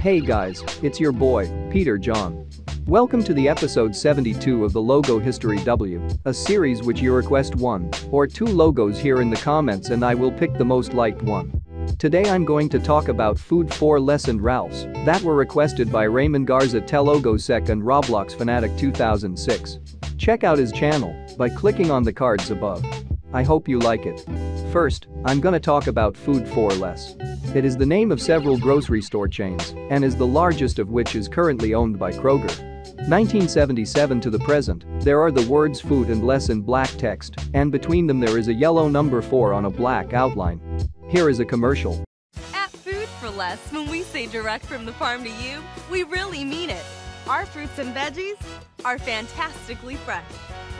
Hey guys, it's your boy, Peter John. Welcome to the episode 72 of the Logo History W, a series which you request one or two logos here in the comments and I will pick the most liked one. Today I'm going to talk about Food 4 Less and Ralphs that were requested by Raymond Garza Telogosec and Roblox Fanatic 2006. Check out his channel by clicking on the cards above. I hope you like it. First, I'm gonna talk about Food 4 Less. It is the name of several grocery store chains and is the largest of which is currently owned by Kroger. 1977 to the present, there are the words food and less in black text, and between them there is a yellow number 4 on a black outline. Here is a commercial. At Food 4 Less, when we say direct from the farm to you, we really mean it. Our fruits and veggies are fantastically fresh.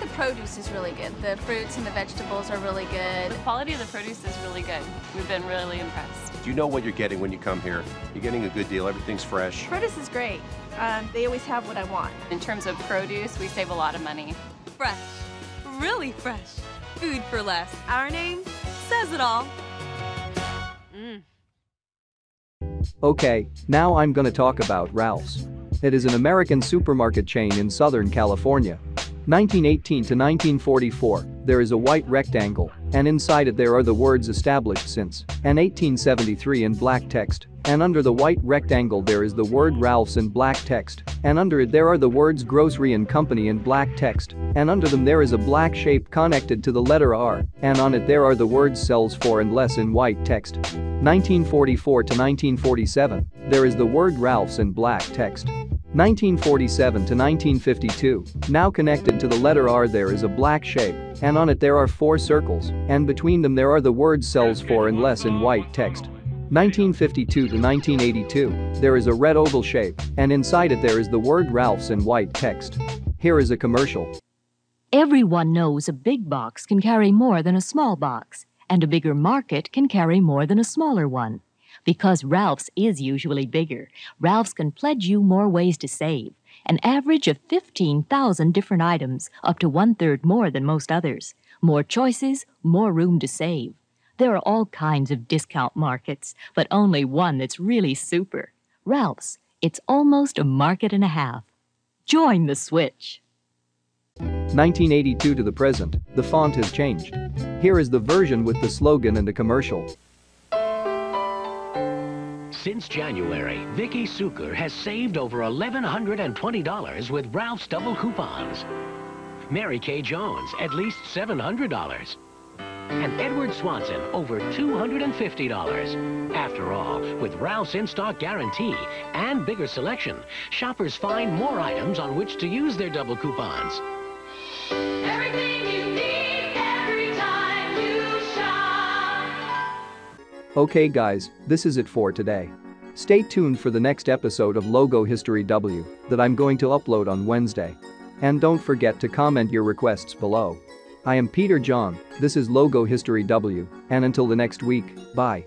The produce is really good. The fruits and the vegetables are really good. The quality of the produce is really good. We've been really impressed. Do you know what you're getting when you come here. You're getting a good deal. Everything's fresh. Produce is great. Um, they always have what I want. In terms of produce, we save a lot of money. Fresh. Really fresh. Food 4 Less. Our name says it all. Mm. Okay, now I'm gonna talk about Ralphs. It is an American supermarket chain in Southern California. 1918 to 1944, there is a white rectangle, and inside it there are the words established since, and 1873 in black text, and under the white rectangle there is the word Ralphs in black text, and under it there are the words grocery and company in black text, and under them there is a black shape connected to the letter R, and on it there are the words sells for and less in white text. 1944 to 1947, there is the word Ralphs in black text. 1947 to 1952, now connected to the letter R there is a black shape, and on it there are four circles, and between them there are the words sells for and less in white text. 1952 to 1982, there is a red oval shape, and inside it there is the word Ralphs in white text. Here is a commercial. Everyone knows a big box can carry more than a small box, and a bigger market can carry more than a smaller one. Because Ralphs is usually bigger, Ralphs can pledge you more ways to save, an average of 15,000 different items, up to one third more than most others. More choices, more room to save. There are all kinds of discount markets, but only one that's really super. Ralphs. It's almost a market and a half. Join the switch. 1982 to the present, the font has changed. Here is the version with the slogan and the commercial. Since January, Vicky Suker has saved over $1,120 with Ralphs double coupons. Mary Kay Jones, at least $700. And Edward Swanson, over $250. After all, with Ralphs in-stock guarantee and bigger selection, shoppers find more items on which to use their double coupons. Everything Okay guys, this is it for today. Stay tuned for the next episode of Logo History W that I'm going to upload on Wednesday. And don't forget to comment your requests below. I am Peter John, this is Logo History W, and until the next week, bye.